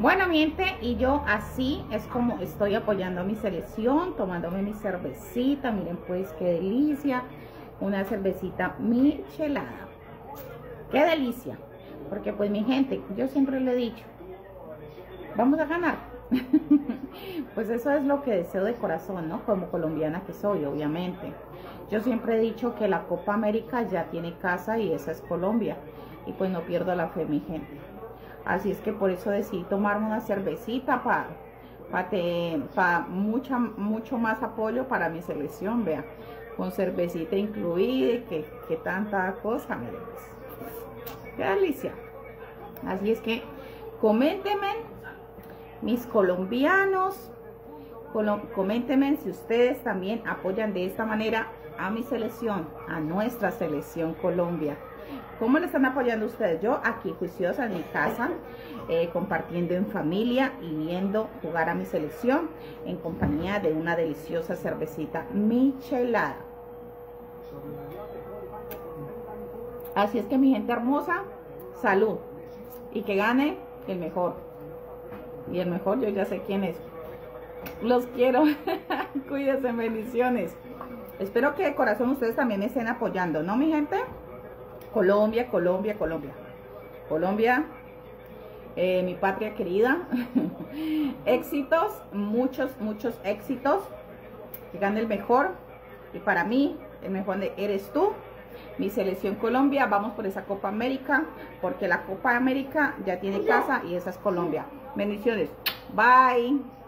Bueno, mi gente, y yo así es como estoy apoyando a mi selección, tomándome mi cervecita. Miren, pues, qué delicia. Una cervecita michelada. Qué delicia. Porque, pues, mi gente, yo siempre le he dicho, vamos a ganar. pues eso es lo que deseo de corazón, ¿no? Como colombiana que soy, obviamente. Yo siempre he dicho que la Copa América ya tiene casa y esa es Colombia. Y pues no pierdo la fe, mi gente. Así es que por eso decidí tomarme una cervecita para para mucha, mucho más apoyo para mi selección, vea, con cervecita incluida y que, que tanta cosa, miren, pues. qué delicia. Así es que coméntenme, mis colombianos, coméntenme si ustedes también apoyan de esta manera a mi selección, a nuestra selección Colombia. ¿Cómo le están apoyando ustedes? Yo aquí juiciosa en mi casa, eh, compartiendo en familia y viendo jugar a mi selección en compañía de una deliciosa cervecita michelada. Así es que mi gente hermosa, salud y que gane el mejor. Y el mejor yo ya sé quién es. Los quiero. Cuídense, bendiciones. Espero que de corazón ustedes también estén apoyando, ¿no, mi gente? Colombia, Colombia, Colombia. Colombia, eh, mi patria querida. éxitos, muchos, muchos éxitos. Que gane el mejor. Y para mí, el mejor eres tú. Mi selección Colombia, vamos por esa Copa América, porque la Copa América ya tiene casa y esa es Colombia. Bendiciones. Bye.